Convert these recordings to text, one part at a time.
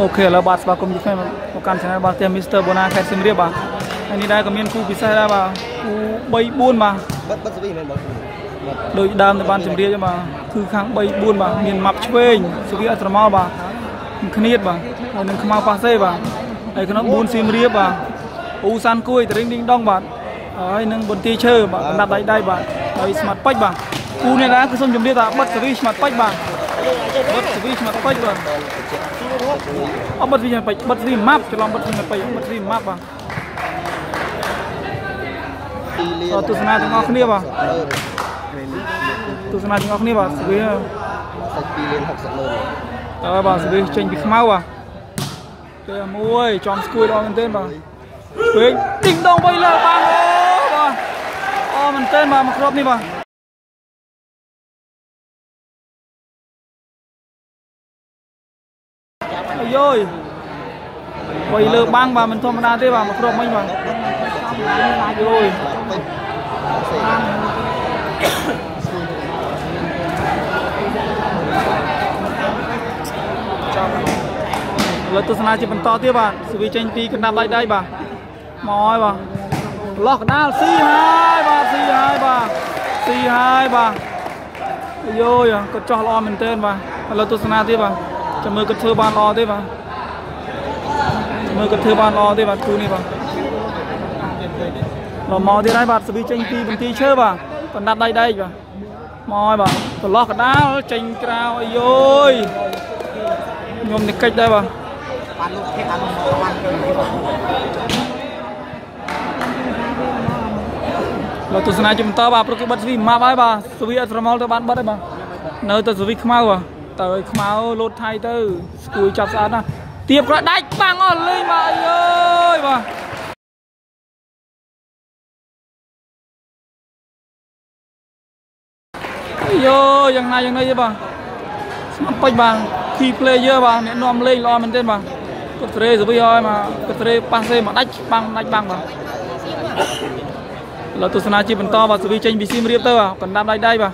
អូខេឥឡូវបាទស្វាគមន៍ជាខ្ញុំមកកាន់ channel របស់ផ្ទះ Mr. Bona ខេត្តសៀមរាបបាទហើយនេះដែរក៏មានគូពិសេសដែរបាទគូ3 4បាទបិទបិទស្វីមែនបងបិទដូចដើមទៅបានជម្រាបចឹងបាទគឺខាង3 4បាទមានម៉ាប់ឆ្វេងស្វីអត់ស្រមោលបាទគ្នាតបាទហើយនឹងខ្មៅប៉ាសេបាទហើយក្នុង4សៀមរាបបាទអ៊ូសាន់គួយតរិងឌីងដងបាទហើយនឹងបន្ទាយឈើបាទកណ្ដាប់ដៃដៃបាទហើយស្មាត់ពេជ្របាទគូនេះដែរគឺសូមជម្រាបថាបិទស្វីស្មាត់ពេជ្របាទ បិទស្វីស្មាត់ពេជ្របាទអបិទស្វីស្មាត់ពេជ្របិទស្វីម៉ាប់ច្រឡំបិទស្វីស្មាត់ពេជ្របិទស្វីម៉ាប់បាទ2លានអរទស្សនាទាំងអស់គ្នាបាទទស្សនាទាំងអស់គ្នាបាទស្វីសាច់2លាន60ម៉ឺនតើបាទស្វីចេញពីខ្មៅបាទពេលមួយចំស្គួយដល់មែនទែនបាទវិញទីងដងបីលើបាទអូបាទអរមែនទែនបាទមកគ្របនេះបាទ យយបីលើបាំងបាទមិនធម្មតាទេបាទមកគ្របមិញបាទអាយយបិទសេលើទស្សនាជាបន្តទៀតបាទសវីចេញពីកណ្ដាប់ដៃដៃបាទមកហើយបាទលោះកណ្ដាលស៊ីហើយបាទស៊ីហើយបាទស៊ីហើយបាទអាយយគាត់ចោះល្អមែនទែនបាទឥឡូវទស្សនាទៀតបាទ ចាំមើលគាត់ធ្វើបានល្អទេបាទចាំមើលគាត់ធ្វើបានល្អទេបាទគូនេះបាទដល់មកទៀតហើយបាទសវីចេញពីបន្ទីឈើបាទកណ្ដាប់ដៃដៃបាទមកហើយបាទប្រឡោះកណ្ដាលចេញក្រៅអាយយខ្ញុំនេះកិច្ចដែរបាទបានលោកភេទអានមកបានគឺលោកទស្សនាជំតបាទព្រោះគេបិទស្វីម៉ាប់ហើយបាទស្វីអត់ស្រមោលទៅបានបិទហើយបាទនៅតែស្វីខ្មៅបាទ តើឲ្យខ្មៅលោតថៃទៅស្គួយចាប់ស្អាតណាស់ទៀបក្រដាច់បាំងអស់លេងបាទអើយបាទអាយយោយ៉ាងណាយ៉ាងណាទេបាទស្មាត់ពេចបាទ key player បាទអ្នកនាំលេងល្អមែនទែនបាទគាត់ត្រេស្វីហើយមកគាត់ត្រេប៉ាសេមកដាច់បាំងដាច់បាំងបាទឥឡូវទស្សនាជាបន្តបាទសវីចេញពីសៀមរាបទៅបាទកណ្ដាប់ដៃដៃបាទ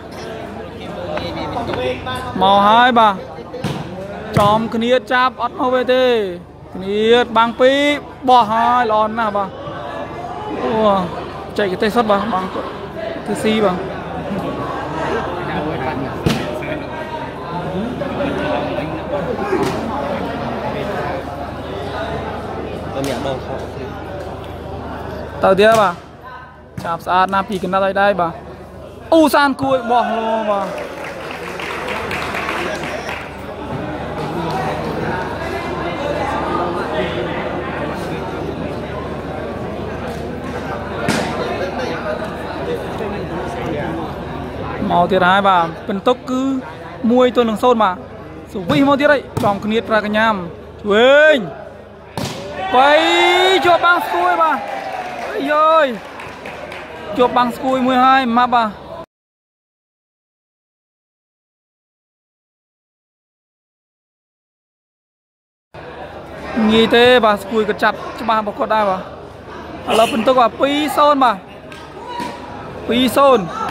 មកហើយបាទចំគ្នាចាប់អត់មកទេទេគ្នាបាំងពីរបោះហើយល្អណាស់បាទអូចែកទេសសុតបាទបាំងគឺស៊ីបាទតែមានដងខោទៅទៀតបាទចាប់ស្អាតណាស់ពីកណ្ដាប់ដៃដៃបាទអ៊ូសានគួយបោះលោបាទ មកទៀតហើយបាទពិន្ទុគឺ1ទល់នឹង0បាទសុវិសមកទៀតហើយចំគ្នាប្រាកញ្ញាមឆ្វេងបីជាប់បាំងស្គួយបាទអាយយជាប់បាំងស្គួយមួយហើយម៉ាប់បាទងាយទេបាទស្គួយក៏ចាប់ច្បាស់របស់គាត់ដែរបាទឥឡូវពិន្ទុបាទ2-0បាទ2-0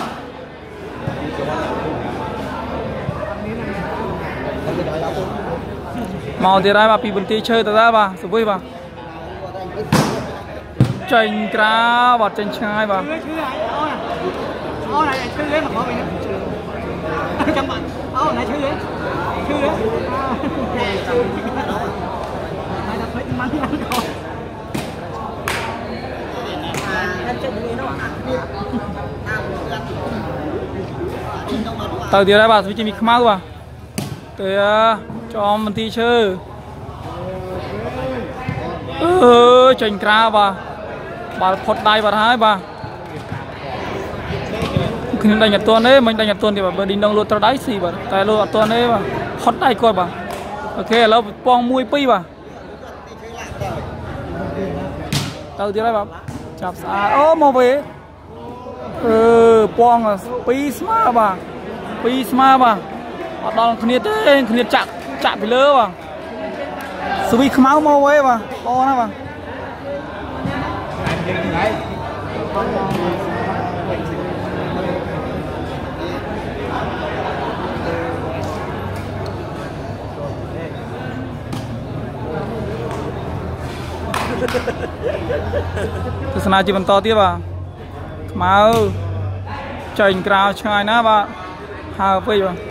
មកទៀតហើយបាទពីបន្ទាយឈើទៅដែរបាទសុវិសបាទចេញក្រៅបាទចេញឆ្ងាយបាទ អូnày chơi đấy mà có mình trong bạn ô này chơi đấy chơi đấy này là phải mắng mắng rồi ទៅទៀតហើយបាទវាជាមីខ្មៅបាទទៅ ចំបន្ទាយឈើអឺចេញក្រៅបាទបាល់ផុតដៃបាត់ហើយបាទគ្នាដាច់អត់ទាន់ទេមិញដាច់អត់ទាន់ទេបាទបើឌីងដងលូតត្រូវដៃស៊ីបាទតែលូតអត់ទាន់ទេបាទផុតដៃគាត់បាទអូខេឥឡូវប៉ង1 2បាទទៅទៀតហើយបាទចាប់ស្អាតអូមកវិញអឺប៉ង2ស្មើបាទ2ស្មើបាទអត់ដល់គ្នាទេគ្នាចាក់ ចាក់ពីលើបាទស្វីខ្មៅមកវិញបាទល្អណាស់បាទទស្សនាជាបន្តទៀតបាទខ្មៅចេញក្រៅឆ្ងាយណាស់បាទហើពេកបាទ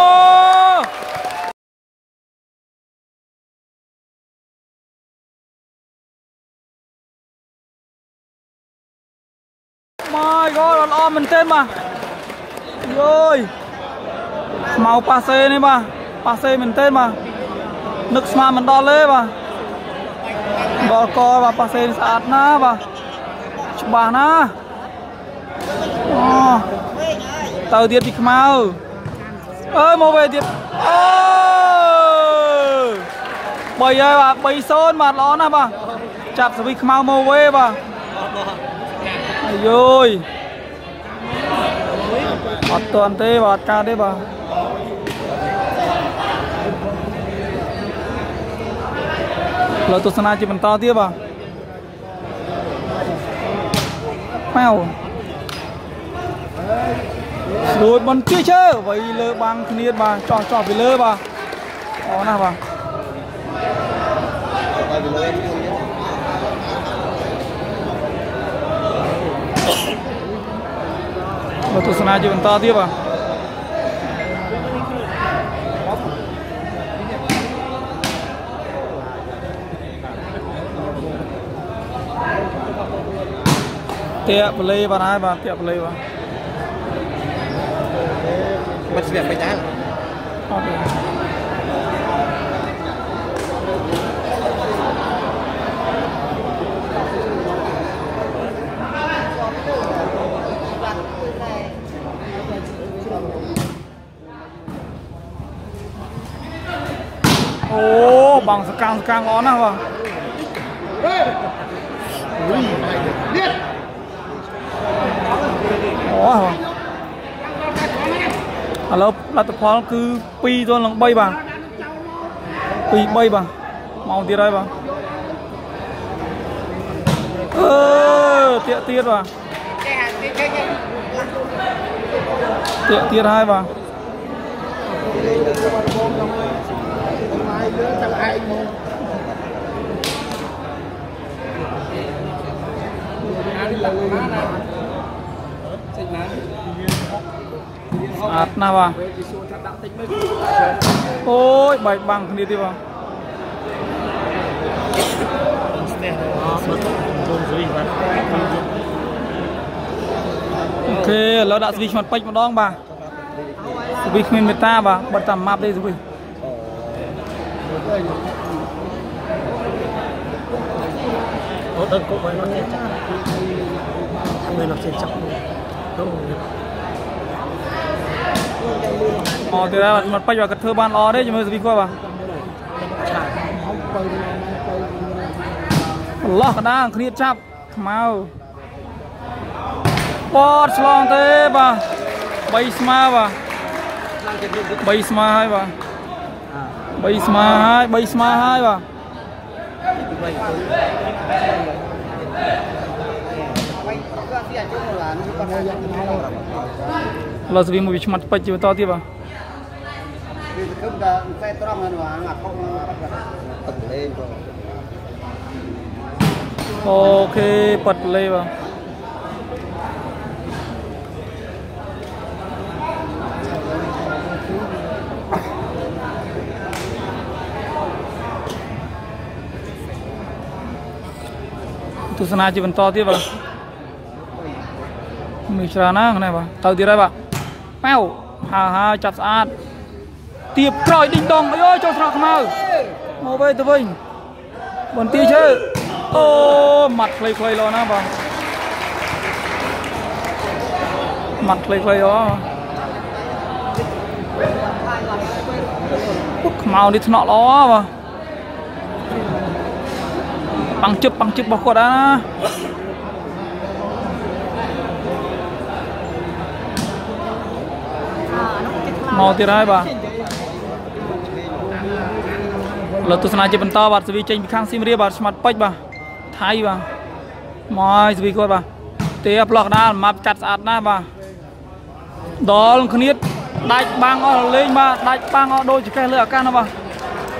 ទែនបាទយយខ្មៅប៉ាសេនេះបាទប៉ាសេមែនទែនបាទនឹកស្មានមិនដល់ទេបាទដល់កបាទប៉ាសេស្អាតណាស់បាទច្បាស់ណាស់អូទៅទៀតពីខ្មៅអើយមកវិញទៀតអូ3ហើយបាទ3 0បាទល្អណាស់បាទចាប់សវិខ្មៅមកវេបាទអាយយ អត់ទាន់ទេបាទអត់កើតទេបាទលើទស្សនាជាបន្តទៀតបាទម៉ៅស្រួយបន្ទាយឈើໄວលើបាំងគ្នាបាទចោះចោះពីលើបាទអូណាស់បាទ Tại vì lưới em không biết មកទស្សនាជាបន្តទៀតបា ទតាក់បលេបាទហើយបាទតាក់បលេបាទ Mình sẽ phải trái អ អូបងសកាំងសកាំងល្អណាស់បាទអូបាទឥឡូវលទ្ធផលគឺ2ទល់នឹង3បាទ2 3បាទមកទៀតហើយបាទអឺទៀតទៀតបាទទៀតទៀតហើយបាទ ស្អាតណាស់បាទអូយបែកបាំងគ្នាទៀតបាទអូខេឥឡូវដាក់ស្វីឆ្មាត់ពេជ្រម្ដងបាទស្វីគ្មានមេត្តាបាទបិទតាមម៉ាប់ទេស្វី Ủa đơn cũng phải nó sẽ chắc Thằng người nó sẽ chắc Đúng rồi មកទៀតហើយបាទឆ្មាត់ពេជ្របាទគាត់ធ្វើបានល្អទេជាមួយស្វីគាត់បាទបន្លោះកណ្ដាលគ្នាចាប់ខ្មៅបតឆ្លងទេបាទ3ស្មើបាទ3ស្មើហើយបាទ 3ស្មើហើយ3ស្មើហើយបាទឡើយស្វីមួយវាឆ្មាត់ពេជ្រជាបន្តទៀតបាទ Vì cứ đã xe trông hơn mà ngạc không Tập lên rồi អូខេប៉ាត់លេបាទ ទស្សនាជាបន្តទៀតបាទមានច្រើនណាស់ហ្នឹងបាទទៅទៀតហើយបាទប៉ៅហើហើចាប់ស្អាតទៀបក្រោយឌីងដងអើយចូលស្រកខ្មៅមកវិញទៅវិញបន្ទាយឈើអូម៉ាត់ខ្លីៗលោណាបាទម៉ាត់ខ្លីៗអូពុកខ្មៅនេះថ្នាក់ល្អបាទ ប៉ាំងជឹបប៉ាំងជឹបរបស់គាត់ដែរណាមកទៀតហើយបាទលើទស្សនាជាបន្តបាទសវីចេញពីខាងសៀមរាបបាទស្មាត់ពេជ្របាទថៃបាទមកហើយសវីគាត់បាទទេប្លោះកដាលម៉ាប់ចាត់ស្អាតណាស់បាទដល់គ្នាដាច់បាំងអស់លេងបាទដាច់បាំងអស់ដូចចកេះលើអាកាសណាបាទ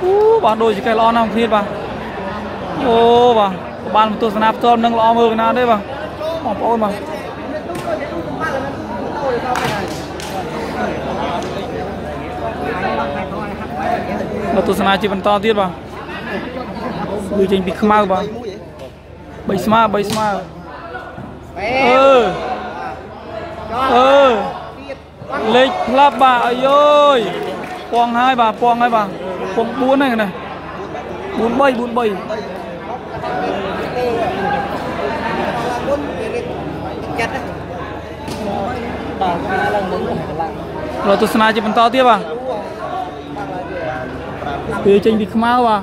អូបាទដូចចកេះល្អណាស់គ្នាបាទ អូបាទបានទស្សនាផ្ទាល់នឹងល្អមើលណាទេបាទបងប្អូនបាទមកទស្សនាជាបន្តទៀតបាទវាចេញពីខ្មៅបាទបីស្មើបីស្មើអឺអឺលេខផ្លាប់បាទអាយអើយពងហើយបាទពងហើយបាទពង4ហ្នឹងណា4 3 4 3 ចិត្តបាទឡើងមុនឡើងរកទស្សនាជាបន្តទៀតបាទវាចេញពីខ្មៅបា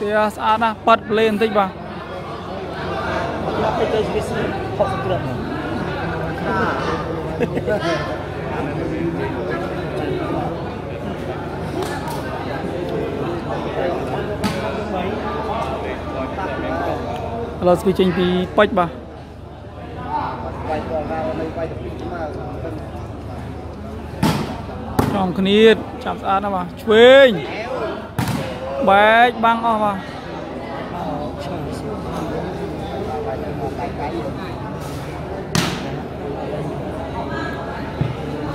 ទវាស្អាតណាស់ប៉ាត់ប្លេបន្តិចបាទទៅទៅវាស៊ី60គ្រាប់ឥឡូវស្គីចេញពីពេជ្របាទបាយ គាត់ថានៅបាយទៅពីមកចំគ្នាចាប់ស្អាតណាស់បាទឆ្វេងបែកបាំងអស់បាទ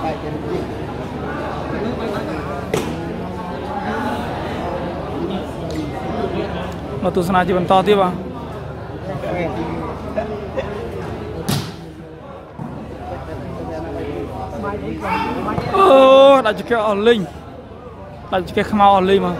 បាយទៅពីមកទស្សនាជាបន្តទៀតបាទ អូដាច់ចកអស់លេងដាច់ចកខ្មៅអស់លេងមក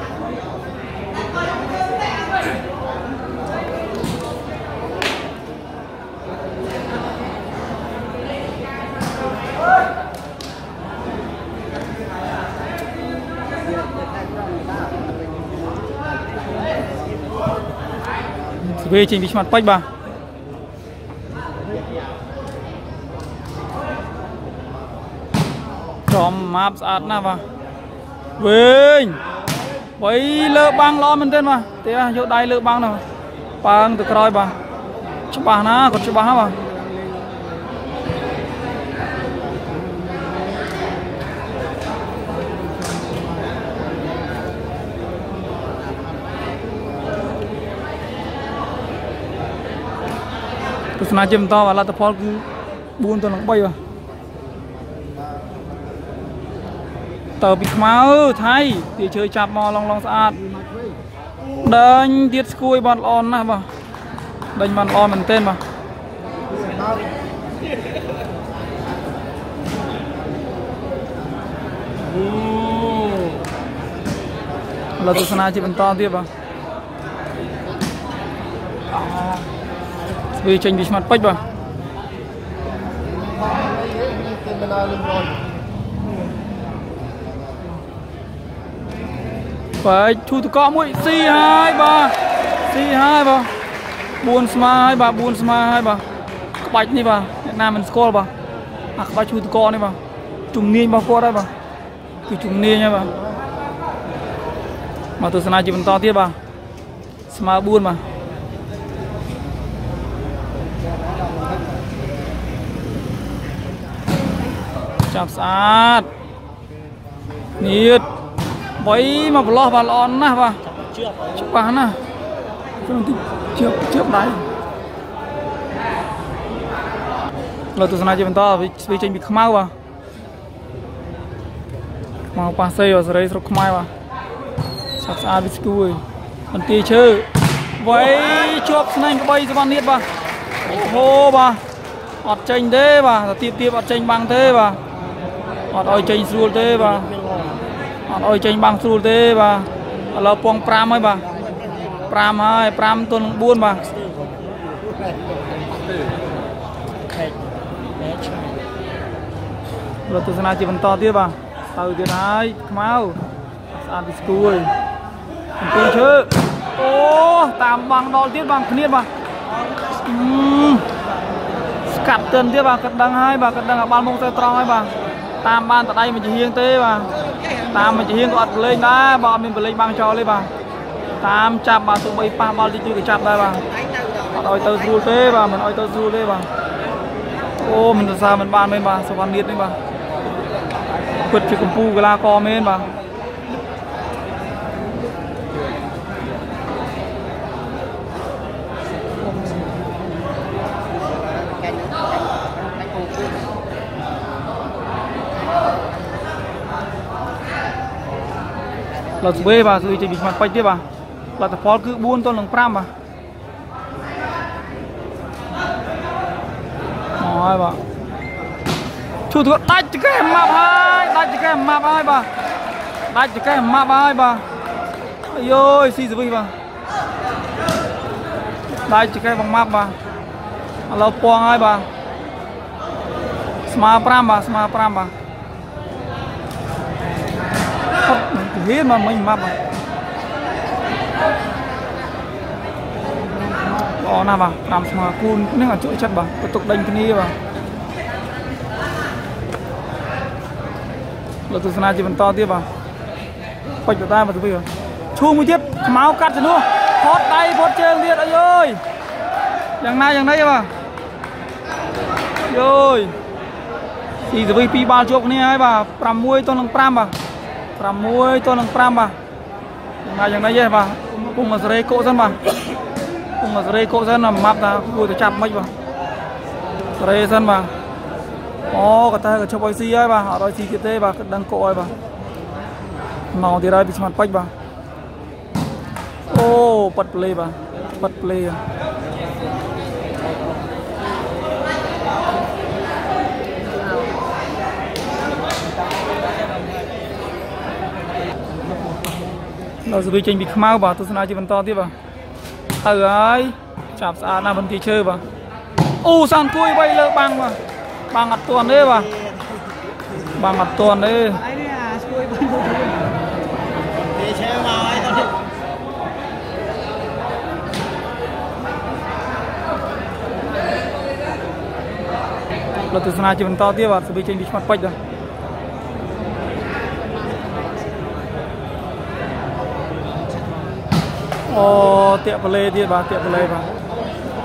ស្វេចេញពីឆ្មាត់ពេជ្របាទ ចំម៉ាប់ស្អាតណាស់បាទវិញបីលើបាំងល្អមែនទែនបាទទេយកដៃលើបាំងណាប៉ើងទៅក្រោយបាទច្បាស់ណាគាត់ច្បាស់ណាបាទទស្សនាជាបន្តបាទលទ្ធផលគឺ4ទៅនឹង3បាទ តើពីខ្មៅថៃទាជើចាប់មកឡងឡងស្អាតដេញទៀតស្គួយបានល្អណាស់បាទដេញបានល្អមែនទែនបាទឥឡូវទស្សនាជាបន្តទៀតបាទស្វីចេញពីឆ្មាត់ពេជ្របាទគេមិនដល់លឹមរយ បែកឈូតកកមួយស៊ីហើយបាទស៊ីហើយបាទ4ស្មើហើយបាទ4ស្មើហើយបាទក្បាច់នេះបាទអ្នកណាមិនស្គាល់បាទអាក្បាច់ឈូតកកនេះបាទជំនាញរបស់គាត់ហើយបាទគឺជំនាញហើយបាទមកទស្សនាជាបន្តទៀតបាទស្មើ4បាទចាប់ស្អាតនៀ តវៃមកប្រឡោះបាទល្អណាស់បាទជឿបច្បាស់ណាស់គ្រឿងទីជឿបជឿបដៃលើទស្សនាជាបន្តវាស្វីចេញពីខ្មៅបាទខ្មៅប៉ាសេបាទសេរីស្រុកខ្មែរបាទស្អាតស្អាតវាស្គួយបន្ទាយឈើវៃជាប់ស្នែងក្បីសវណ្ណនៀតបាទអូហូបាទអត់ចេញទេបាទតែទៀបទៀបអត់ចេញបាំងទេបាទអត់ឲ្យចេញស្រួលទេបាទ អត់អោយចេញបាំងស្រួលទេបាទឥឡូវពង5ហើយបាទ5ហើយ5ទល់នឹង4បាទខេកណែឆ្ងាយរត់ទស្សនាជាបន្តទៀតបាទទៅទៀតហើយខ្មៅស្អាតពីស្គួយអំពីឈើអូតាមបាំងដល់ទៀតបាំងគ្នាបាទអឺស្កាត់ទិនទៀតបាទគាត់ដឹងហើយបាទគាត់ដឹងអាបាល់មុខទៅត្រង់ហើយបាទ តាមបានតដៃមួយជាហៀងទេបាទតាមមួយជាហៀងក៏អត់ប្រឡែងដែរបើអត់មានប្រឡែងបាំងចោលទេបាទតាមចាប់បាទទោះបីប៉ះបាល់តិចតួចក៏ចាប់ដែរបាទអត់ឲ្យទៅស្រួលទេបាទមិនឲ្យទៅស្រួលទេបាទអូមិនសរសើរមិនបានមែនបាទសវណ្ណនៀតនេះបាទពិតជាកម្ពុជាកីឡាករមែនបាទ Plus V បាទគឺជិះពីឆ្មាត់ពេជ្រទៀតបាទលទ្ធផលគឺ4ទល់នឹង5បាទមកហើយបាទឈូធ្វើដាច់ចង្កេះម៉ាប់ហើយដាច់ចង្កេះម៉ាប់ហើយបាទដាច់ចង្កេះម៉ាប់ហើយបាទអាយយស៊ីសវិសបាទដាច់ចង្កេះបងម៉ាប់បាទឥឡូវពងហើយបាទស្មើ5បាទស្មើ5បាទ Thật, thế mà mình mập à Bỏ nào bà, làm mà cun nếu mà chuỗi chất bà, tiếp tục đánh cái ní bà Là từ sana chỉ vẫn to tiếp bà Bạch của ta mà từ bây giờ Chu mới tiếp, máu cắt cho nữa Phót tay, phót chân ទៀត ơi ơi យ៉ាងណាយ៉ាងណី bà Rồi ទីទៅពីបាល់ជាប់គ្នាហើយបាទ6ទៅនឹង5បាទ 6ទៅនឹង5បាទយ៉ាងណាយ៉ាងណាទេបាទពុំមកសេរីកោសិនបាទពុំមកសេរីកោសិនម៉ាប់ថាគួរទៅចាប់មិនបាទសេរីសិនបាទអូក៏តែក៏ជប់ឲ្យស៊ីហើយបាទអត់ឲ្យស៊ីទៀតទេបាទគិតដឹងកោហើយបាទមកទៀតហើយពីស្មាត់ពេជ្របាទអូប៉ាត់ប្លេបាទប៉ាត់ប្លេ ដល់សវិចេញពីខ្មៅបាទទស្សនាជាបន្តទៀតបាទទៅហើយចាប់ស្អាតណាស់បន្ទាយឈើបាទអូសានគួយໄວលើបាំងបាទបាំងអត់ទាន់ទេបាទបាំងអត់ទាន់ទេ Đấy nè, xuôi bên bộ thôi. thì xe vào ấy tao ដល់ទស្សនាជាបន្តទៀតបាទសវិចេញពីឆ្មាត់ពេជ្របាទ អូតាក់ប្លេទៀតបាទតាក់ប្លេបាទ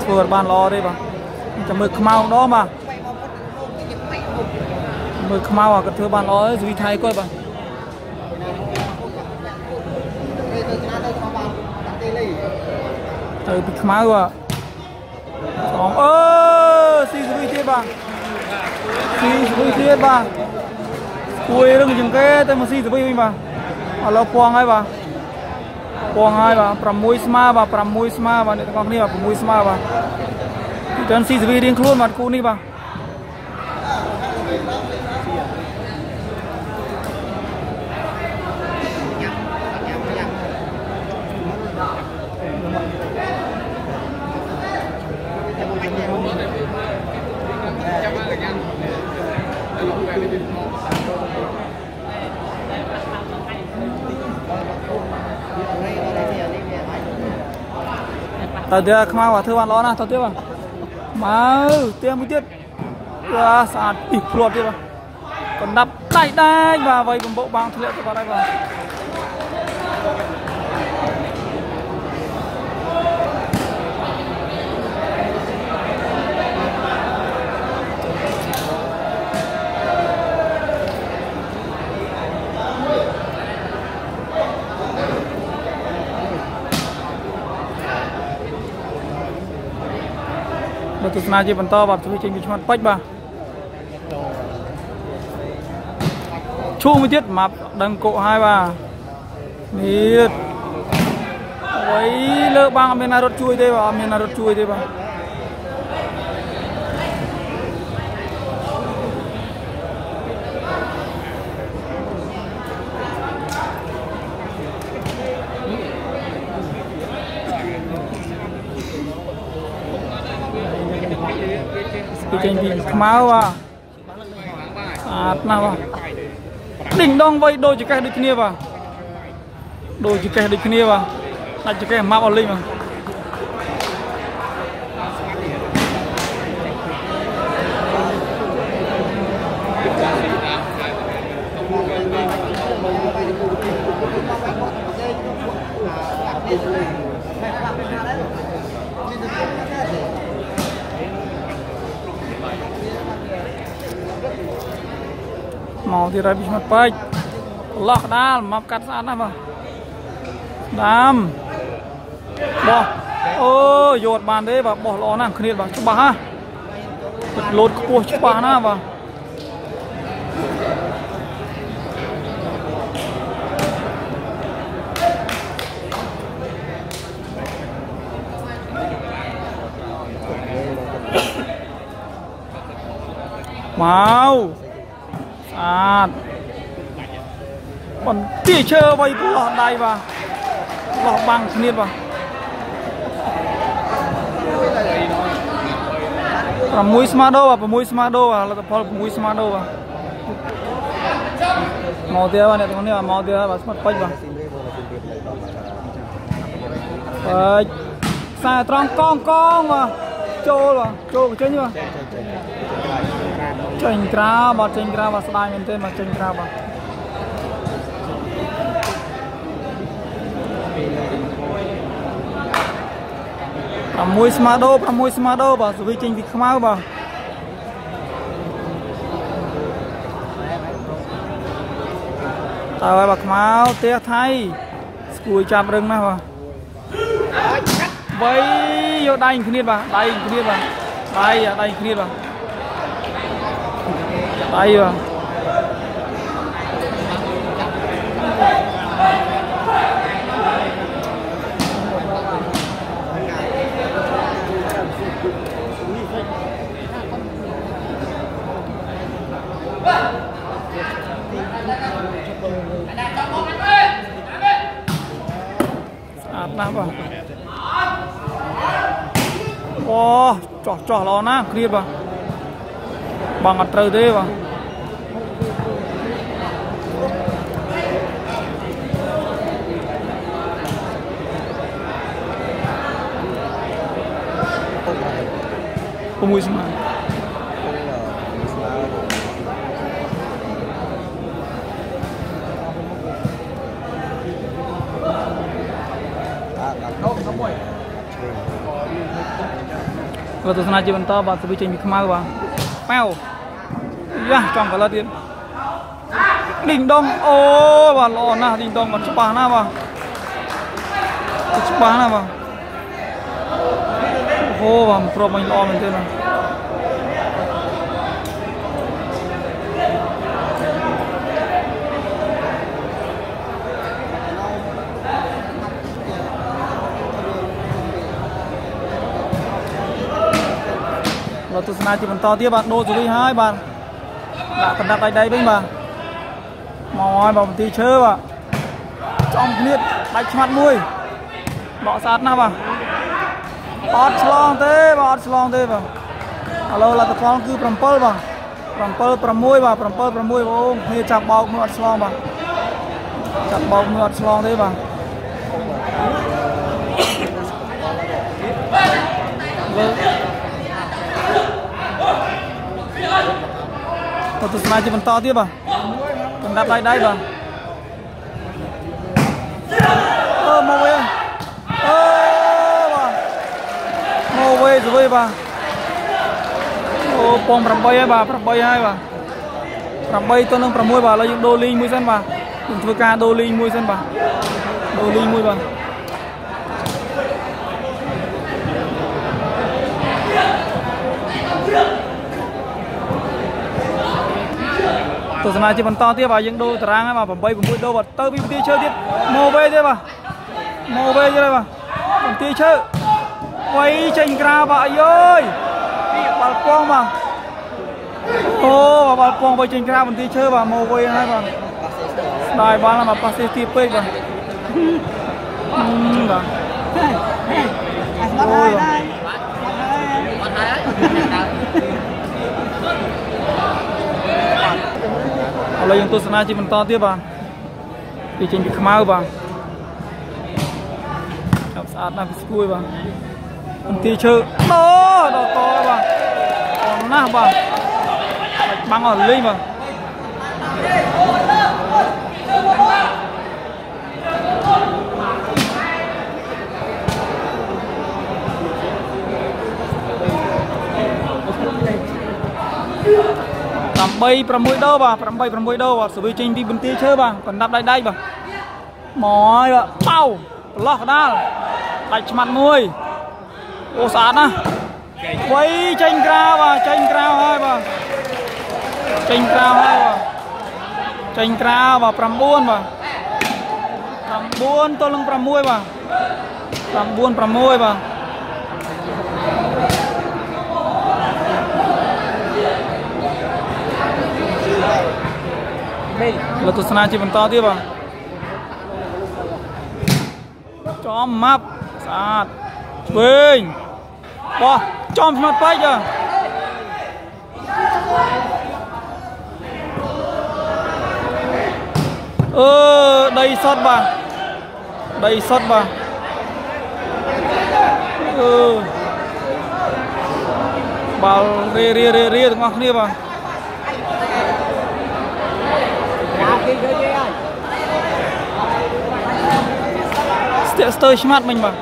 ធ្វើឲ្យបានល្អទេបាទចាំមើលខ្មៅម្ដងបាទមើលខ្មៅអាគាត់ធ្វើបានល្អទេសវិថៃគាត់បាទ Đây tôi ra tôi có vào đặt tê ly ទៅពីខ្មៅបាទស្ងអឺស៊ីស្វីទៀតបាទស៊ីស្វីទៀតបាទគួយរឹងជាងគេតែមកស៊ីស្វីវិញបាទឥឡូវពងហើយបាទ ពងហើយបាទ6ស្មើបាទ6ស្មើបាទអ្នកទាំងអស់គ្នាបាទ6ស្មើបាទពីតើស៊ីស្វីរៀងខ្លួនបាទគូនេះបាទ តើទៀតខ្មៅធ្វើបានល្អណាស់តើទៀតបាទមកទៀងមួយទៀតវ៉ាស្អាតពីភ្លាត់ទៀតបាទកណ្ដាប់ដៃដែកបាទអ្វីបំបុកបាំងធ្លាក់ទៅបាត់ហើយបាទ បើទស្សនាជាបន្តបាទជួយចេញពីឆ្មាត់ពេជ្របាទឈូមួយទៀតម៉ាប់ដឹងកុហើយបាទនេះអ្វីលើបាំងអត់មានណារត់ជួយទេបាទអត់មានណារត់ជួយទេបាទ ពីចេញពី ខ្មៅបាទស្អាតណាស់បាទដេញដងវៃដូចចកេះដូចគ្នាបាទដូចចកេះដូចគ្នាបាទដាច់ចកេះម៉ាប់អស់លេងបាទ មកទៀតហើយពីឆ្មាត់ពេជ្រលោះក្ដាលមកកាត់ស្អាតណាស់បាទដាមបោះអូយកអត់បានទេបាទបោះល្អណាស់គ្នាបាទច្បាស់ហ่ะទឹកលោតខ្ពស់ច្បាស់ណាស់បាទមកស្អាតបន្ទាឈើໄວលោះដៃបាទលោះបាំងគ្នាបាទ6ស្មាដូបាទ6ស្មាដូបាទលទ្ធផល6ស្មាដូបាទមកទៀតបាទអ្នកទាំងនេះមកទៀតបាទស្មាត់ពេជ្របាទពេជ្រខ្សែត្រង់កងកងបាទចូលបាទចូលចេញបាទ ចេញក្រៅបាទចេញក្រៅបាទស្ដាយមែនទេបាទចេញក្រៅបាទ6ស្មាដូ6ស្មាដូបាទសវីចេញពីខ្មៅបាទតើហើយបាទខ្មៅផ្ទះថៃស្គួយចាប់រឹងណាស់បាទវៃយកដៃគ្នាបាទដៃគ្នាបាទដៃដៃគ្នាបាទ ដៃបាទស្អាតណាស់បាទអូចោះចោះល្អណាស់គ្រៀតបាទបងអត់ត្រូវទេបាទ6ស្មាក៏ទស្សនាជាបន្តបាទសវិចេញពីខ្មៅបាទប៉ាវយ៉ាចំកន្លឹះទៀតឌីងដងអូបាទល្អណាស់ឌីងដងគាត់ច្បាស់ណាស់បាទច្បាស់ណាស់បាទ អូបំប្រមវិញល្អមែនទេណាបាទទស្សនាជាបន្តទៀតបាទដូរជលីហើយបាទដាក់កណ្ដាប់ដៃដៃវិញបាទមកហើយបងបន្ទីឈើបាទចំគ្នាដាច់ឆ្មាត់មួយបកស្អាតណាស់បាទ អត់ឆ្លងទេបាទអត់ឆ្លងទេបាទឥឡូវលទ្ធផលគឺ7បាទ7 6បាទ7 6បងគ្នាចាប់បោកមួយអត់ឆ្លងបាទចាប់បោកមួយអត់ឆ្លងទេបាទលើទៅទស្សនាជាបន្តទៀតបាទកណ្ដាប់ដៃដៃបាទ 1ឯងស្រួយបាទអូពង8ហើយបាទ8ហើយបាទ8ទៅនឹង6បាទឥឡូវយើងដូរលីងមួយសិនបាទយើងធ្វើការដូរលីងមួយសិនបាទដូរលីងមួយបាទទស្សនាជាបន្តទៀតបាទយើងដូរតារាងហើយបាទ8 9ដូរបាទទៅពីបន្ទាយឈើទៀតមកវេទៀតបាទមកវេទៀតហើយបាទបន្ទាយឈើ វៃចេញក្រៅបាទអាយអើយបាល់ពងបាទអូបាល់ពងវៃចេញក្រៅបន្ទាយឈើបាទមកវេហើយបាទស្ដាយបាល់មកប៉ាសេទីពេកបាទបាទ bắt hai đây ឥឡូវយើងទស្សនាជាបន្តទៀតបាទពីចេញពីខ្មៅបាទចាប់ស្អាតណាស់ពីស្គួយបាទ មន្ទីរឈើដោដល់តបាទអរណាស់បាទបាំងអស់លេងបាទ8 6ដបបាទ8 6ដបបាទសវីចេញពីបន្ទាឈើបាទកណ្ដាប់ដៃដៃបាទម៉យបាទប៉ៅប្រឡោះកដាលដាច់ឆ្មាត់មួយ អូស្អាតណាស់វៃចេញក្រៅបាទចេញក្រៅហើយបាទចេញក្រៅហើយបាទចេញក្រៅបាទ9បាទ9ទល់នឹង6បាទ9 6បាទលើទស្សនាជាបន្តទៀតបាទចំម៉ាប់ស្អាតឆ្វេង បោះចំស្មាត់ពេកអើអឺដីសុតបាទដីសុតបាទអឺបាល់រៀរៀរៀរៀទាំងអស់គ្នាបាទគេគេគេហើយស្ទាក់ស្ទើរឆ្មាត់មិញបាទ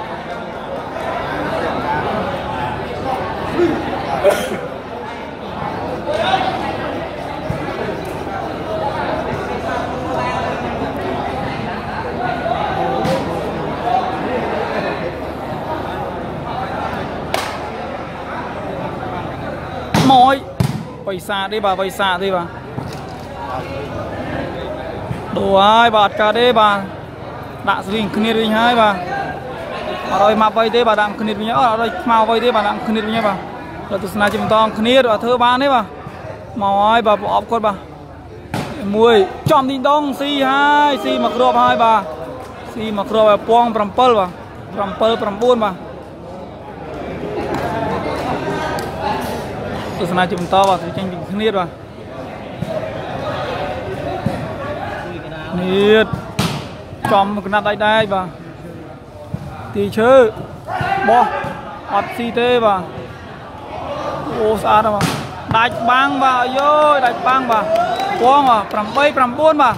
មក បិសាទេបាទបិសាទេបាទដូរហើយបាទអត់កើតទេបាទដាក់ស្រីងគ្នាវិញហើយបាទអត់ឲ្យម៉ាប់អីទេបាទដាក់គ្នាវិញអត់អត់ឲ្យខ្មៅអីទេបាទដាក់គ្នាវិញហើយបាទដល់ទស្សនាជាបន្តគ្នាបាទធ្វើបានទេបាទមកហើយបាទប្រអប់គាត់បាទមួយចំទីដងស៊ីហើយស៊ីមកគ្រាប់ហើយបាទស៊ីមកគ្រាប់ឲ្យពង7បាទ7 9បាទ ទស្សនាជាបន្តបាទចេញពីគ្នាបាទនេះចំកណាត់ដៃដែរបាទទីឈើបោះអត់ស៊ីទេបាទអូស្អាតបាទដាច់បាំងបាទអាយ៉ូដាច់បាំងបាទពងបាទ8 9បាទ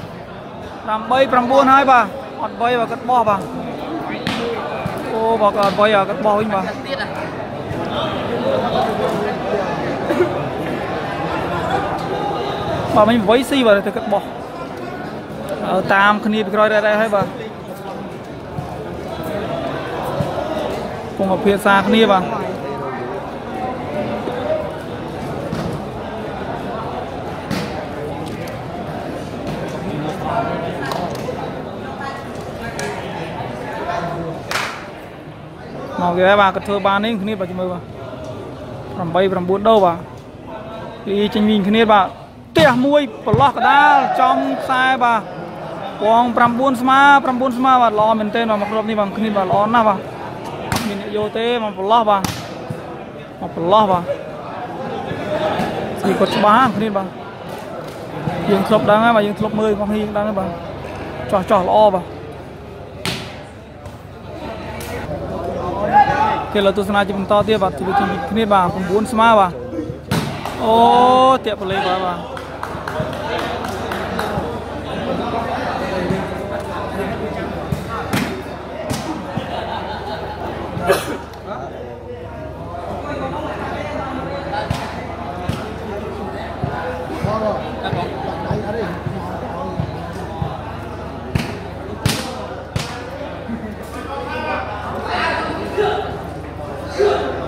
8 9ហើយបាទអត់3បាទគាត់បោះបាទអូបាទគាត់អត់3គាត់បោះវិញបាទ បើមិញវៃស៊ីបើទៅគិតបោះតាមគ្នាពីក្រោយរ៉ែរ៉ែហើយបាទពងអភិសាគ្នាបាទមកគេបាទគាត់ធ្វើបាននេះគ្នាបាទមើលបាទ8 9ដុល្លារបាទពីចេញវិញគ្នាបាទ ទះមួយប្រឡោះកដាលចំខ្សែបាទពង9ស្មើ9ស្មើបាទល្អមែនទែនបាទមកគ្រាប់នេះបាទគ្នាបាទល្អណាស់បាទអត់មានអ្នកយកទេមកប្រឡោះបាទមកប្រឡោះបាទស្គីគាត់ច្បាស់គ្នាបាទយើងធ្លាប់ដឹងហើយបាទយើងធ្លាប់មើលរបស់យើងដឹងហើយបាទចោះចោះល្អបាទគេលើទស្សនាជាបន្តទៀតបាទជួយជីវិតគ្នាបាទ9ស្មើបាទអូតាក់បលេបាទបាទ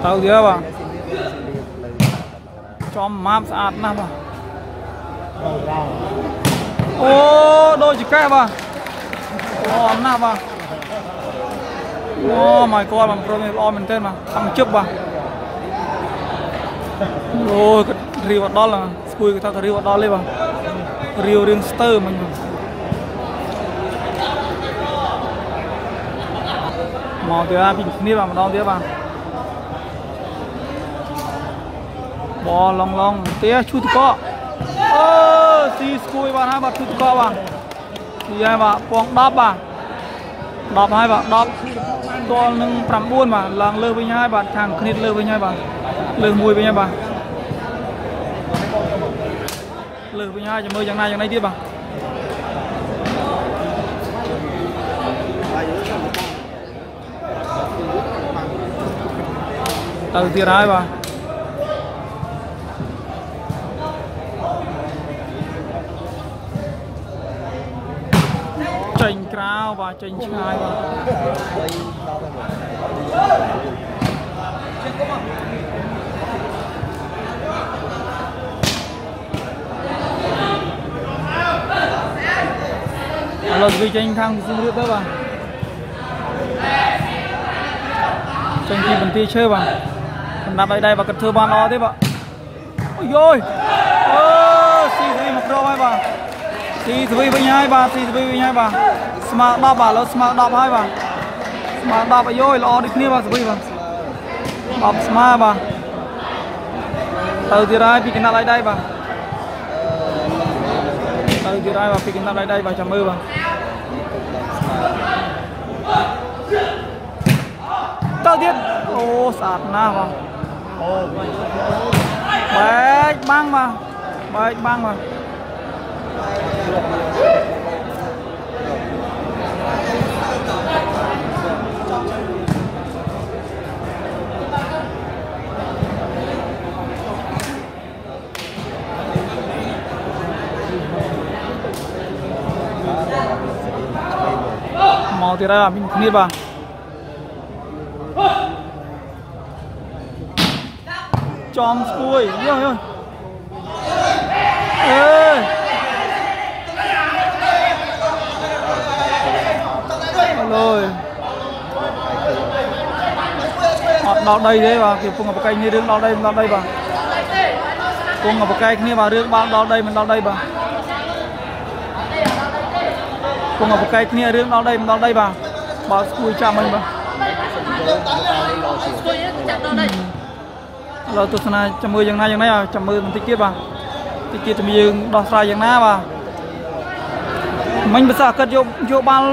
ទៅទៀតបាទចំម៉ាប់ស្អាតណាស់បាទអូដូចចកេះបាទល្អណាស់បាទអូ my god បងប្រុសនេះល្អមែនទែនបាទខំជឹបបាទអូគាត់រីវដល់ស្គួយគាត់ថារីវដល់ទេបាទរីវរៀងស្ទើមិញបាទមកទៀតពីគ្នាបាទម្ដងទៀតបាទ បឡងឡងទៀឈូតកអឺស៊ីស្គួយបាទហើយបាទឈូតកបាទស៊ីហើយបាទពង10បាទ10ហើយបាទ10ទល់នឹង9បាទឡើងលើវិញហើយបាទខាងគ្នាលើវិញហើយបាទលើមួយវិញហើយបាទលើវិញហើយចាំមើលយ៉ាងណាយ៉ាងណីទៀតបាទទៅទៀតហើយបាទ ចេញក្រៅបាទចេញឆ្ងាយបាទ Đây sao đây rồi. ឥឡូវទៅចេញខាងសៀមរាបទៅបាទចេញពីបន្ទាយឈើបាទសម្រាប់ឲ្យដៃបាទគាត់ ស៊ីស្វីមកក្រហើយបាទស៊ីស្វីវិញហើយបាទស៊ីស្វីវិញហើយបាទស្មើ10បាទឥឡូវស្មើ10ហើយបាទស្មើ10អាយយល្អដូចគ្នាបាទស្វីបាទ10ស្មើបាទទៅទៀតហើយពីកណ្ដាប់ឲ្យដៃបាទទៅទៀតហើយបាទពីកណ្ដាប់ឲ្យដៃបាទចាំមើលបាទទៅទៀតអូស្អាតណាស់បាទបែកបាំងបាទបែកបាំងបាទ មកទៀតហើយបាទមានគ្នា បាទចំស្ពួយយោយោអើយអឡូយអត់ដល់ដីទេបាទគេពងបកែកនេះរឿងដល់ដីមិនដល់ដីបាទពងបកែកគ្នាបាទរឿងបាល់ដល់ដីមិនដល់ដីបាទពងបកែកគ្នារឿងដល់ដីមិនដល់ដីបាទបាល់ស្ពួយចាំមិញបាទឥឡូវទស្សនាចាំមើលយ៉ាងណាយ៉ាងណាចាំមើលបន្តិចទៀតបាទបន្តិចទៀតជំយើងដោះស្រាយយ៉ាងណាបាទមិញភាសាគាត់យកយកបាល់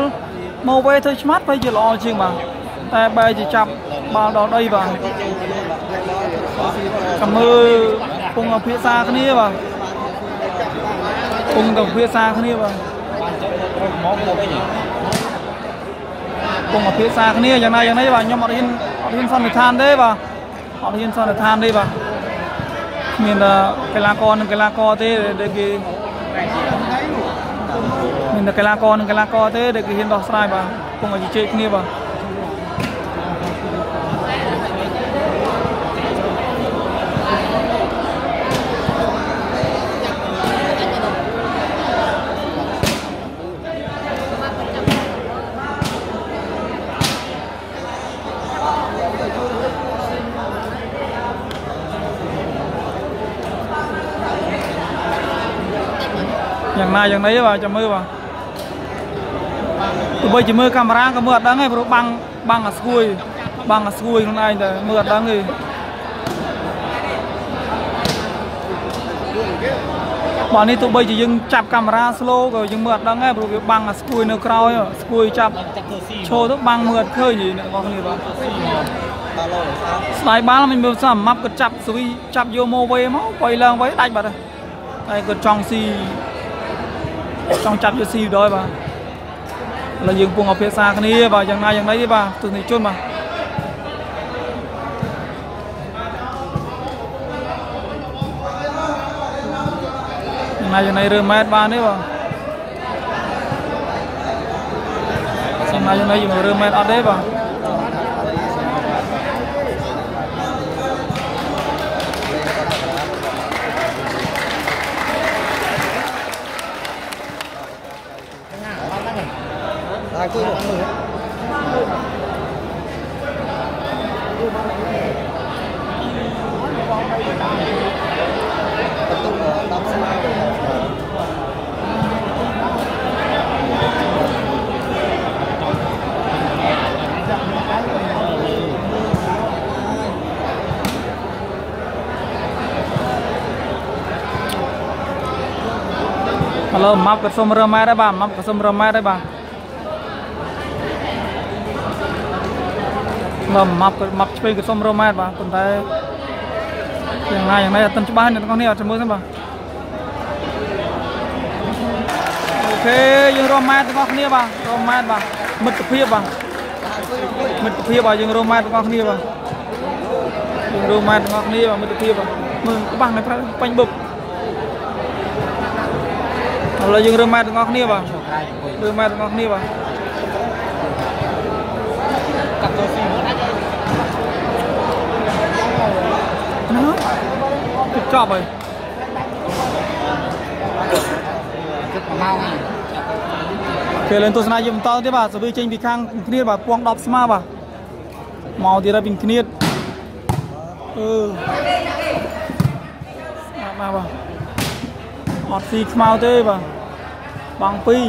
មកវេធ្វើឆ្មាត់ទៅជាល្អជាងបាទតែបែរជាចាប់បាល់ដល់ដីបាទចាំមើលពងភាសាគ្នាបាទពងទៅភាសាគ្នាបាទពងភាសាគ្នាយ៉ាងណាយ៉ាងណាបាទខ្ញុំអត់ហ៊ានអត់ហ៊ានសន្និដ្ឋានទេបាទអត់ហ៊ានសន្និដ្ឋានទេបាទគ្មានកីឡាករនិងកីឡាករទេដែលគេ មានតែកីឡាករនិងកីឡាករទេដែលគេហ៊ានដោះស្រាយបាទពងឲ្យជជែកគ្នាបាទ ណាយ៉ាងនេះបាទចាំមើលបាទទោះបីជាមើលកាមេរ៉ាក៏មើលអត់ដឹងទេព្រោះបាំងបាំងអាស្គួយបាំងអាស្គួយខ្លួនឯងតែមើលអត់ដឹងទេបាទនេះទោះបីជាយើងចាប់កាមេរ៉ា slow ក៏យើងមើលអត់ដឹងដែរព្រោះវាបាំងអាស្គួយនៅក្រោយស្គួយចាប់ឈរទៅបាំងមើលអត់ឃើញទេអ្នកនរគ្នាបាទ Ba lô là sao? ស្ដាយបាល់មិនមើលសមម៉ាប់គាត់ចាប់ស្វីចាប់យកមកវេមកវៃឡើងវៃដាច់បាត់ហើយតែគាត់ចង់ស៊ី ចង់ចាប់យកស៊ីដល់បាទឥឡូវយើងពងអភិសាគ្នាបាទយ៉ាងណាយ៉ាងណីទេបាទទស្សនិកជនបាទយ៉ាងណាយ៉ាងណីរើម៉ែតបានទេបាទយ៉ាងណាយ៉ាងណីយើងរើម៉ែតអត់ទេបាទ Halo, maaf kesum ramai deh bang, maaf kesum ramai deh bang. Đấy bà. Mà maaf ke maaf ឆ្វេង ke sumber mai បាទប៉ុន្តែយ៉ាងណាយ៉ាងណាអត់ទាន់ច្បាស់អ្នកទាំងអស់គ្នាអត់ចាំមើលសិនបាទអូខេយើងរួមម៉ែទាំងអស់គ្នាបាទរួមម៉ែបាទមិត្តភាពបាទមិត្តភាពបាទយើងរួមម៉ែទាំងអស់គ្នាបាទយើងរួមម៉ែទាំងអស់គ្នាបាទមិត្តភាពបាទមើលច្បាស់នៅប្រាបាញ់បុកឥឡូវយើងរើម៉ែទាំងអស់គ្នាបាទក្រៅពុយរើម៉ែទាំងអស់គ្នាបាទ កាត់ទៅស៊ីមកអាច ណាជិត ចប់ហើយគិតប្រម៉ោងហ្នឹងគេ lên ទស្សនាយើងបន្តទៀតបាទសវីចេញពីខាងគ្នាបាទពង10ស្មើបាទមកទៀតហើយពីគ្នាអឺស្អាតណាស់បាទអត់ស៊ីខ្មៅទេបាទបាំងពីរ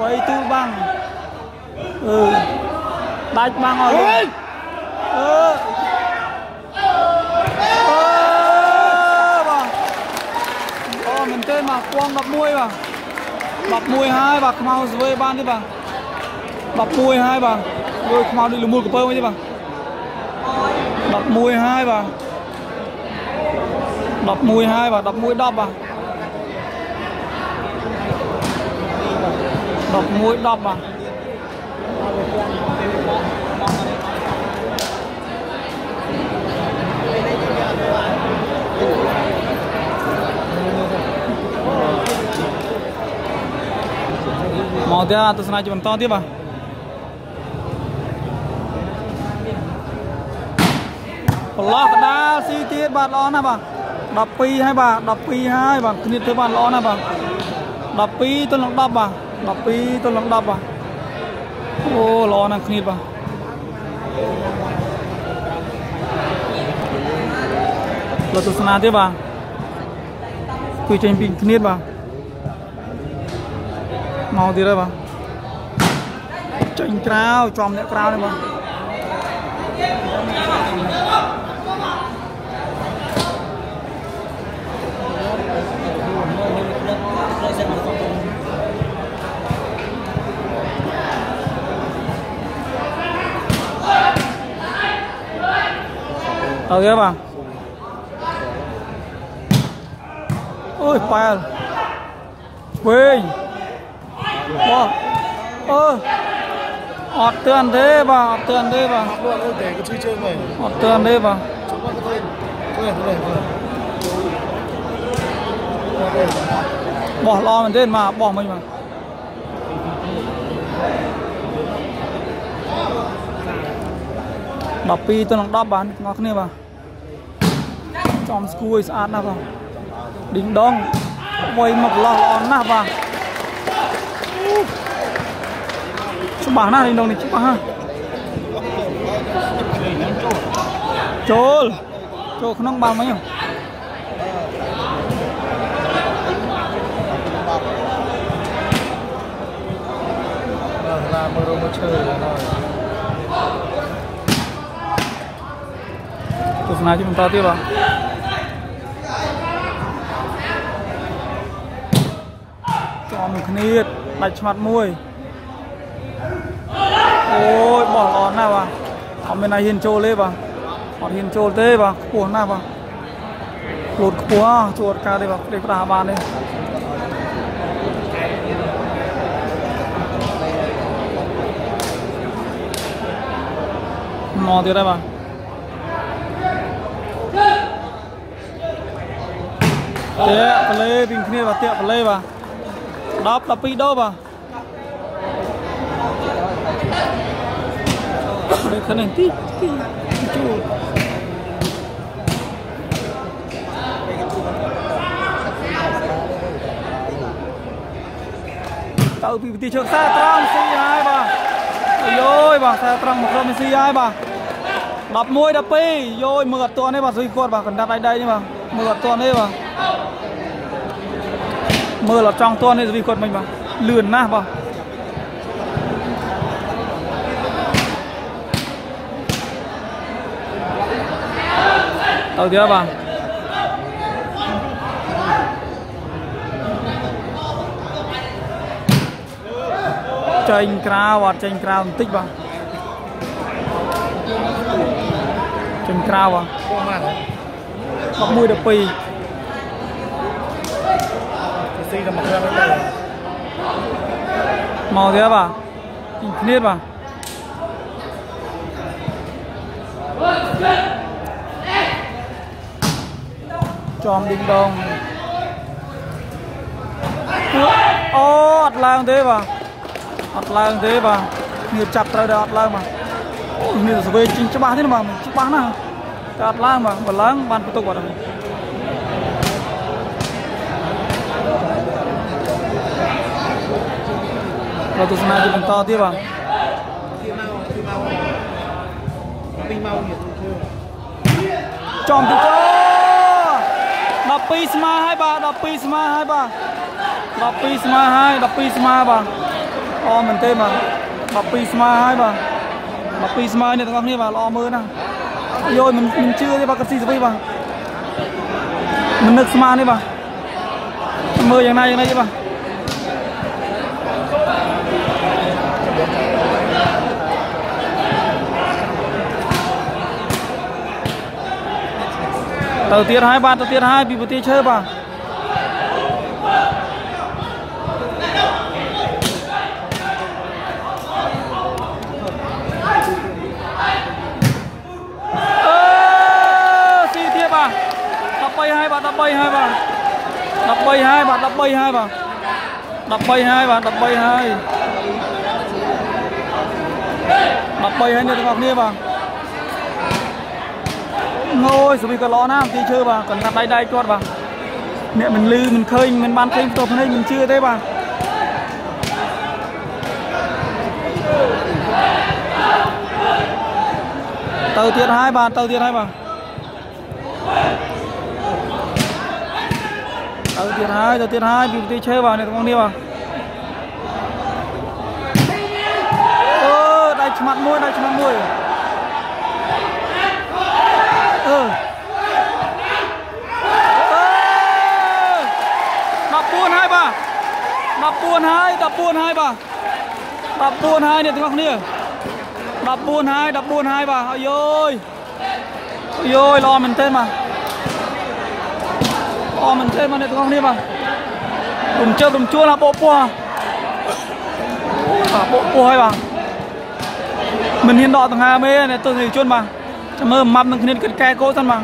បីទូបាំងអឺដាច់បាំងអស់អឺអឺបាទ អូមែនទេបាទពង11បាទ11ហើយបាទខ្មៅស្វេបានទេបាទ11ហើយបាទលួយខ្មៅដូចលមូលកពើវិញទេបាទ11ហើយបាទ11ហើយបាទ11 10បាទ11 10បាទ11 10បាទ មកទៀតទស្សនាជាបន្តទៀតបាទប្រឡោះកដាលស៊ីទៀតបាទល្អណាស់បាទ12ហើយបាទ12ហើយបាទគ្នាធ្វើបានល្អណាស់បាទ12ទល់នឹង10បាទ12ទល់នឹង10បាទអូល្អណាស់គ្នាបាទលោកទស្សនាទៀតបាទជួយចេញពីគ្នាបាទ មកទៀតហើយបងចេញក្រៅចំអ្នកក្រៅនេះបងអូខេបងអូយប៉ែលវិញ បាទអឺអត់ទឿនទេបាទអត់ទឿនទេបាទអត់ទឿនទេគេឈឺជើងហ្នឹងអត់ទឿនទេបាទបោះល្អមែនទេមកបោះមិញមក12ទៅនឹង10បាទបងគ្នាបាទចំស្គួយស្អាតណាស់បាទឌីងដងមួយមកឡោះល្អណាស់បាទ ច្បាស់ណាស់ឌីងដងនេះច្បាស់ណាស់ចូលចូលក្នុងបាល់មិញហ៎ là mơ rô mơ chơi rồi ទស្សនាជាបន្តទៀតបាទចំគ្នាដាច់ឆ្មាត់មួយ អូយបោះល្អណាស់បាទអត់មាន ai ហ៊ានចូលទេបាទអត់ហ៊ានចូលទេបាទខ្ពស់ណាស់បាទលូតខ្ពស់ហ៎ជួតការទេបាទផ្ដេសផ្ដាសបានទេមកទៀតហើយបាទតាក់ប្លេពីគ្នាបាទតាក់ប្លេបាទ10 12ដូបាទ នេះខាងនេះទីទីចូលទៅពីវិធីជើងខ្សែត្រង់ស៊ីហើយបាទអាយយបាទខ្សែត្រង់មកក្រុមស៊ីហើយបាទ11 12យោយមើលអត់ទាន់ទេបាទស៊ុយគាត់បាទកណ្ដាប់ដៃដៃនេះបាទមើលអត់ទាន់ទេបាទមើលអត់ចង់តន់ទេវីគាត់មិញបាទលឿនណាស់បាទ ទៅទៀតបាទចេញក្រៅអត់ចេញក្រៅបន្តិចបាទចេញក្រៅបាទ không ăn 11 12 cái xì là một lần đấy មកទៀតបាទពីគ្នាបាទ ចំឌីងដងអូអត់ឡើងទេបាទអត់ឡើងទេបាទគ្នាចាប់ត្រូវតែអត់ឡើងបាទអូគ្នាស្វេជីងច្បាស់ទេបាទច្បាស់ណាស់តែអត់ឡើងបាទបើឡើងបានបន្ទុកបាទបាទទស្សនាជាបន្តទៀតបាទពីម៉ោងពីម៉ោងពីម៉ោងទៀតចំទីចូល 12ស្មើហើយបាទ12ស្មើហើយបាទ12ស្មើហើយ12ស្មើបាទល្អមែនទេបាទ12ស្មើហើយបាទ12ស្មើនេះទាំងអស់គ្នាបាទល្អមើលណាស់យោមិនមិនជឿទេបាទកស៊ីសវីបាទមិននឹកស្មានទេបាទមើលយ៉ាងណាយ៉ាងណាទេបាទ ទៅទៀតហើយបាទទៅទៀតហើយពីប្រទេសឈើបាទអឺស៊ីទៀតបាទ13ហើយបាទ13ហើយបាទ13ហើយបាទ13ហើយបាទ13ហើយបាទ13ហើយ13ហើយនេះទាំងអស់គ្នាបាទ អូយសវីក៏ល្អណាស់ទីឈើបាទកណ្ដាប់ដៃដៃគាត់បាទអ្នកមិនលឺមិនឃើញមិនបានឃើញផ្ទាល់ភ្នែកមិនជឿទេបាទទៅទៀតហើយបាទទៅទៀតហើយបាទទៅទៀតហើយទៅទៀតហើយពីប្រទេសឈើបាទអ្នកទាំងអស់គ្នាបាទអូដៃឆ្មាត់មួយដៃឆ្មាត់មួយអឺ14ហើយបាទ 14ហើយ14ហើយបាទ14ហើយអ្នកទាំងអស់គ្នា14ហើយ14ហើយបាទអាយយអាយយល្អមែនទែនបាទល្អមែនទែនបាទអ្នកទាំងអស់គ្នាបាទរំជើបរំជួលអាបោពោះបាទបោពោះហើយបាទមិនហ៊ានដកដង្ហើមទេអ្នកទស្សនិកជនបាទចាំមើលម៉ាប់នឹងគ្នាគិតកែកោសិនបាទ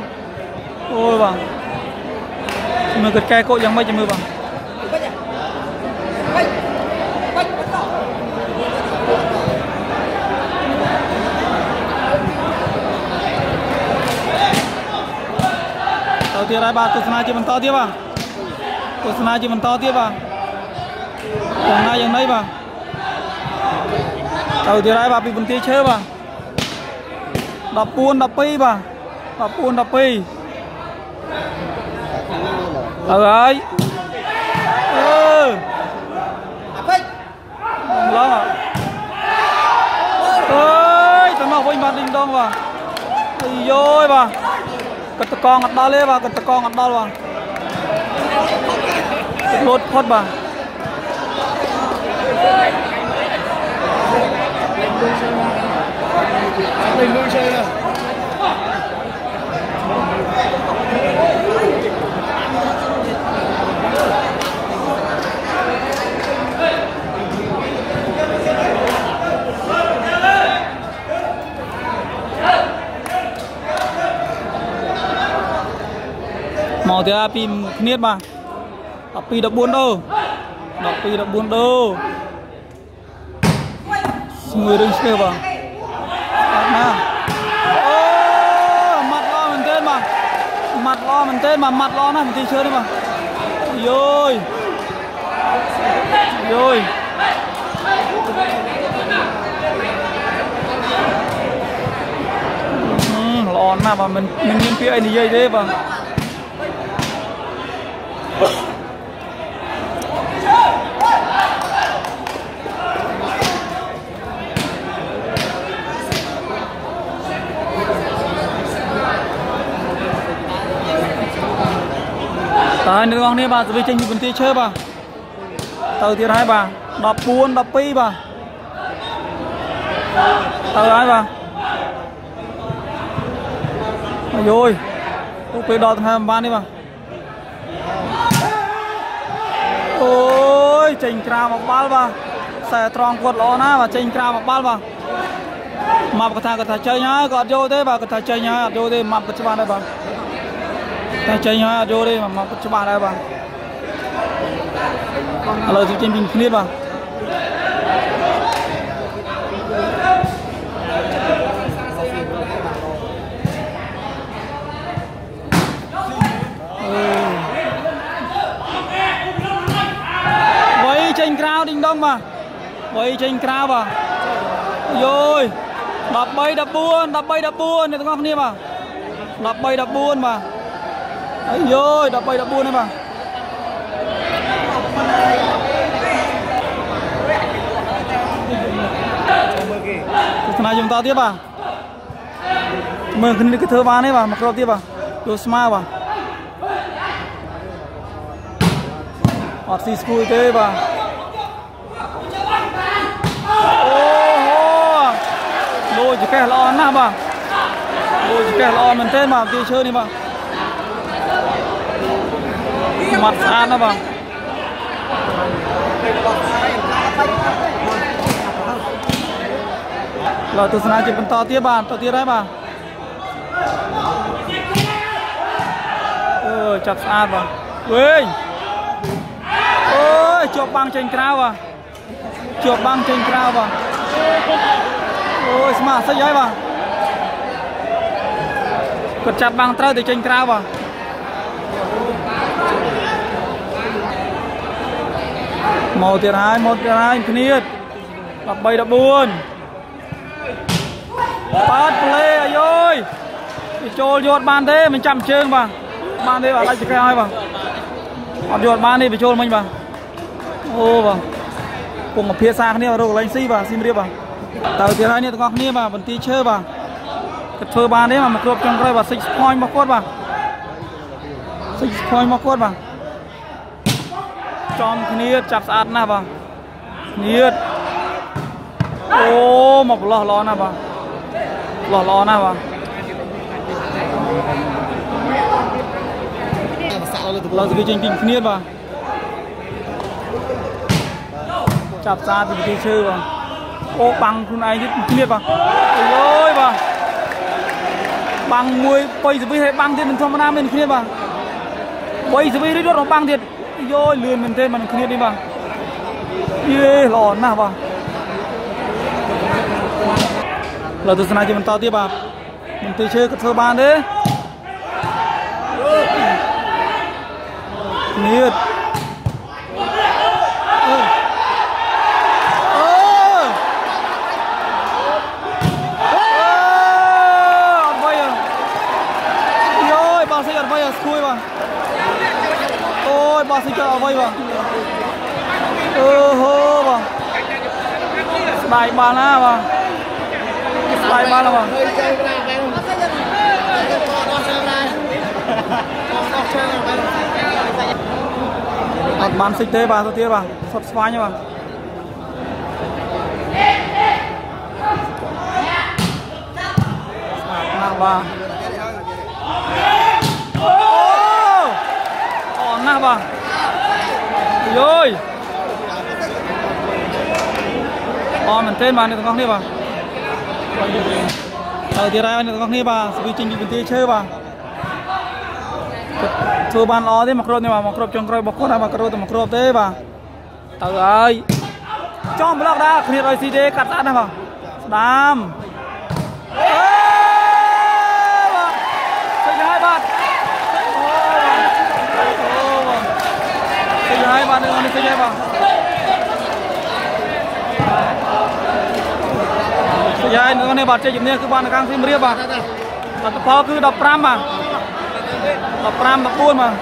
អូយបាទមើលគិតកែកោយ៉ាងម៉េចចាំមើលបាទ ទៅទៀតហើយបាទទស្សនាជាបន្តទៀតបាទទស្សនាជាបន្តទៀតបាទយ៉ាងណាយ៉ាងណីបាទទៅទៀតហើយបាទពីបន្ទាយឈើបាទ14 12បាទ14 12ទៅហើយអឺអាពេចឡងអើយទៅមកវិញបាទឌីងដងបាទអាយយោយបាទ កត់តកងអត់ដល់ទេបាទកត់តកងអត់ដល់បាទលោតផុតបាទ lên nuôi chơi rồi មក ទៀតពីគ្នាបាទ12 14ដូ12 14ដូស្ងួយរឿងស្ទើបាទអត់ណាអូម៉ាត់ល្អមែនទេបាទម៉ាត់ល្អមែនទេបាទម៉ាត់ល្អណាស់បន្ទីឈើនេះបាទយោយយោយហឹមល្អណាស់បាទមិនមិនមានពាក្យអីនិយាយទេបាទ តើអ្នកនរគ្នាបាទទៅចេញពីបន្ទាយឈើបាទទៅទៀតហើយបាទ14 12បាទទៅហើយបាទអាយយអូពេលដល់ថ្ងៃមិនបានទេបាទអូយចេញក្រាមកបាល់បាទខ្សែត្រង់គាត់ល្អណាស់បាទចេញក្រាមកបាល់បាទមកគាត់ថាគាត់ថាចេញហើយគាត់អត់យកទេបាទគាត់ថាចេញហើយអត់យកទេមកគាត់ច្បាស់ដែរបាទ តែចេញហើយអត់យល់ទេមកច្បាស់ដែរបាទឥឡូវចេញពីគ្នាបាទេញក្រៅឌីងដងបាទវៃចេញក្រៅបាទយយ13 14 13 14អ្នកទាំងអស់គ្នាបាទ13 14បាទ អាយោយ13 14នេះបាទទស្សនាយើងតទៀតបាទមើលគ្នាគេធ្វើបានទេបាទមកគ្របទៀតបាទយកស្មើបាទអត់ស៊ីស្គួយទេបាទអូហូលោចកេះល្អណាស់បាទលោចកេះល្អមែនទែនបាទទីឈើនេះបាទ មាត់ស្អាតណាស់បាទឡើយទស្សនាជាបន្តទៀតបាទបន្តទៀតហើយបាទអឺចាប់ស្អាតបាទវិញអូយជាប់បាំងចេញក្រៅបាទជាប់បាំងចេញក្រៅបាទអូយស្មាសិចហើយបាទគាត់ចាប់បាំងត្រូវទៅចេញក្រៅបាទ មកទៀតហើយមកទៀតហើយគ្នាត13 14បាត់ប្លេអាយយវាចូលយកបានទេមិនចាំជើងបាទបានទេបាទដាច់ចកែហើយបាទអត់យកបានទេវាចូលមិញបាទអូបាទពុំមកភាសាគ្នារកកន្លែងស៊ីបាទស៊ីមរៀបបាទតើទៀតហើយនេះទាំងអស់គ្នាបាទបន្ទីឈើបាទគាត់ធ្វើបានទេបាទមកគ្របចុងក្រោយបាទសិចស្ផោញរបស់គាត់បាទសិចស្ផោញរបស់គាត់បាទ ចំគ្នាចាប់ស្អាតណាស់បាទគ្នាអូមកប្រឡោះល្អណាស់បាទល្អល្អណាស់បាទឡើងទៅចេញពីគ្នាបាទចាប់សារពីទីឈើបាទអូបាំងខ្លួនឯងទៀតគ្នាបាទអូយបាទបាំងមួយបុយសវិសឲ្យបាំងទៀតមិនធម្មតាមែនគ្នាបាទបុយសវិសរីរត់របស់បាំងទៀត យោយលឿនមែនទេមិនគ្នានេះបាទយេល្អណាស់បាទលើទស្សនាជាបន្តទៀតបាទមន្ទីរឈើក៏ធ្វើបានទេនេះបាសិចអត់ໄວស្គួយបាទ អូយបាសិចអត់ໄວបាទអូហូបាទស្ដាយបានណាបាទស្ដាយបានណាបាទអ ត់បានសិចទេបាទទៅទៀតបាទសុតស្វាញបាទស្អាតណាស់បាទណាស់បាទយោយអរមែនទែនបាទអ្នកទាំងអស់គ្នាបាទហើយទៀតហើយអ្នកទាំងអស់គ្នាបាទស្វីចេញពីបន្ទាយឈើបាទធ្វើបានល្អទេមកគ្របនេះបាទមកគ្របចុងក្រោយរបស់គាត់ហើយមកគ្របទៅមកគ្របទេបាទទៅហើយចំប្លុកដែរគ្នារយស៊ីទេកាត់ស្អាតណាស់បាទស្ដាមអេបាទចេញហើយបាទ ចេញហើយបាទនេះចេញហើយបាទចេញហើយនៅនេះបាទចេញជំនះគឺបាននៅខាងសៀមរាបបាទលទ្ធផលគឺ15បាទ15 14បាទ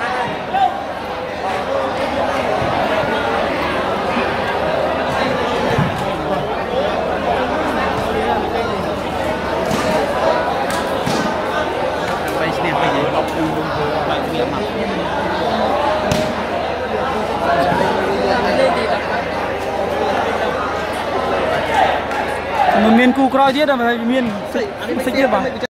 មិនមានគូក្រោយទៀតតែមានសិចទៀតបាទ